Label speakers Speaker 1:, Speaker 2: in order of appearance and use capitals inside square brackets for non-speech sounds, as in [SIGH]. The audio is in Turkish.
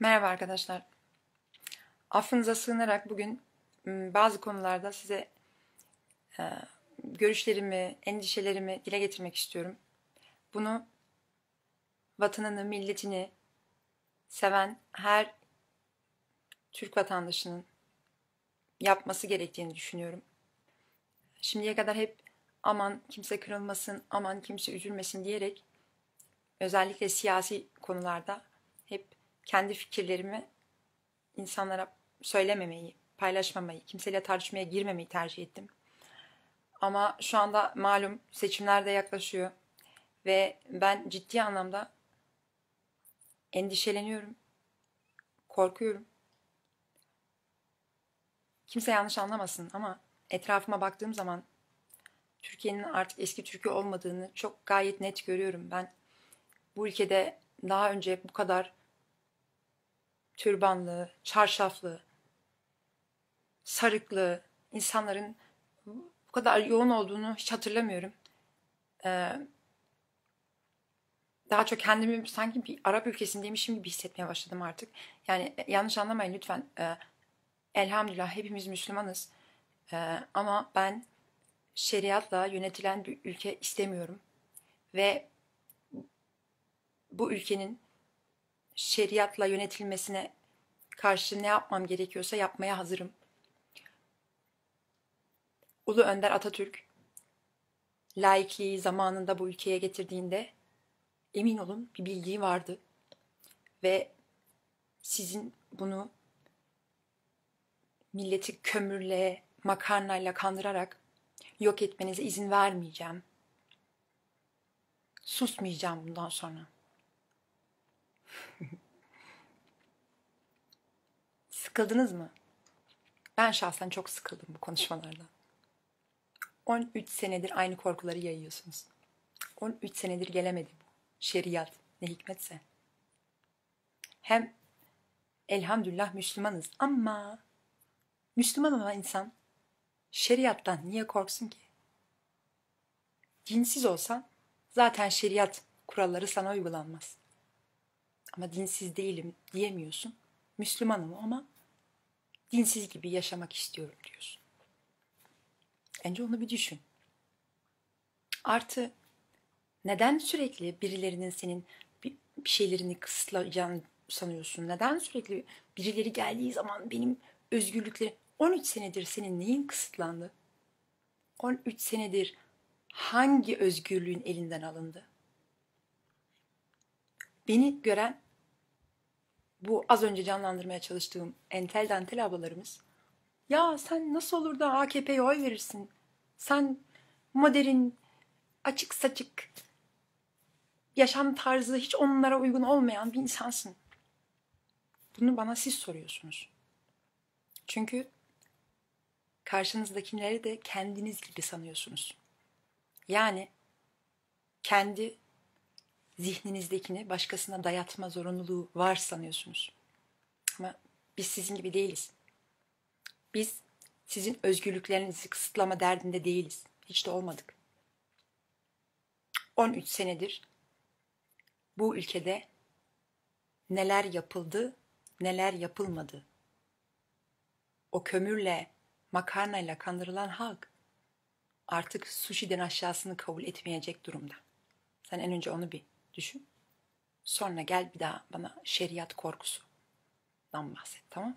Speaker 1: Merhaba arkadaşlar. Affınıza sığınarak bugün bazı konularda size e, görüşlerimi, endişelerimi dile getirmek istiyorum. Bunu vatanını, milletini seven her Türk vatandaşının yapması gerektiğini düşünüyorum. Şimdiye kadar hep aman kimse kırılmasın, aman kimse üzülmesin diyerek özellikle siyasi konularda hep kendi fikirlerimi insanlara söylememeyi, paylaşmamayı, kimseyle tartışmaya girmemeyi tercih ettim. Ama şu anda malum seçimler de yaklaşıyor ve ben ciddi anlamda endişeleniyorum, korkuyorum. Kimse yanlış anlamasın ama etrafıma baktığım zaman Türkiye'nin artık eski Türkiye olmadığını çok gayet net görüyorum. Ben bu ülkede daha önce bu kadar türbanlı, çarşaflı, sarıklı insanların bu kadar yoğun olduğunu hiç hatırlamıyorum. Ee, daha çok kendimi sanki bir Arap ülkesindeymişim gibi hissetmeye başladım artık. Yani e, yanlış anlamayın lütfen. Ee, elhamdülillah hepimiz Müslümanız. Ee, ama ben şeriatla yönetilen bir ülke istemiyorum. Ve bu ülkenin şeriatla yönetilmesine karşı ne yapmam gerekiyorsa yapmaya hazırım. Ulu Önder Atatürk laikliği zamanında bu ülkeye getirdiğinde emin olun bir bildiği vardı. Ve sizin bunu milleti kömürle, makarnayla kandırarak yok etmenize izin vermeyeceğim. Susmayacağım bundan sonra. [LAUGHS] Sıkıldınız mı? Ben şahsen çok sıkıldım bu konuşmalardan. 13 senedir aynı korkuları yayıyorsunuz. 13 senedir gelemedi bu. Şeriat ne hikmetse. Hem elhamdülillah Müslümanız ama Müslüman olan insan şeriattan niye korksun ki? Dinsiz olsan zaten şeriat kuralları sana uygulanmaz. Ama dinsiz değilim diyemiyorsun. Müslümanım ama dinsiz gibi yaşamak istiyorum diyorsun. Önce onu bir düşün. Artı neden sürekli birilerinin senin bir, şeylerini kısıtlayacağını sanıyorsun? Neden sürekli birileri geldiği zaman benim özgürlükleri 13 senedir senin neyin kısıtlandı? 13 senedir hangi özgürlüğün elinden alındı? Beni gören bu az önce canlandırmaya çalıştığım entel dantel ablalarımız ya sen nasıl olur da AKP'ye oy verirsin? Sen modern, açık saçık, yaşam tarzı hiç onlara uygun olmayan bir insansın. Bunu bana siz soruyorsunuz. Çünkü karşınızdakileri de kendiniz gibi sanıyorsunuz. Yani kendi zihninizdekini başkasına dayatma zorunluluğu var sanıyorsunuz. Ama biz sizin gibi değiliz. Biz sizin özgürlüklerinizi kısıtlama derdinde değiliz. Hiç de olmadık. 13 senedir bu ülkede neler yapıldı, neler yapılmadı. O kömürle, makarnayla kandırılan halk artık sushi'den aşağısını kabul etmeyecek durumda. Sen en önce onu bir düşün. Sonra gel bir daha bana şeriat korkusu bahset tamam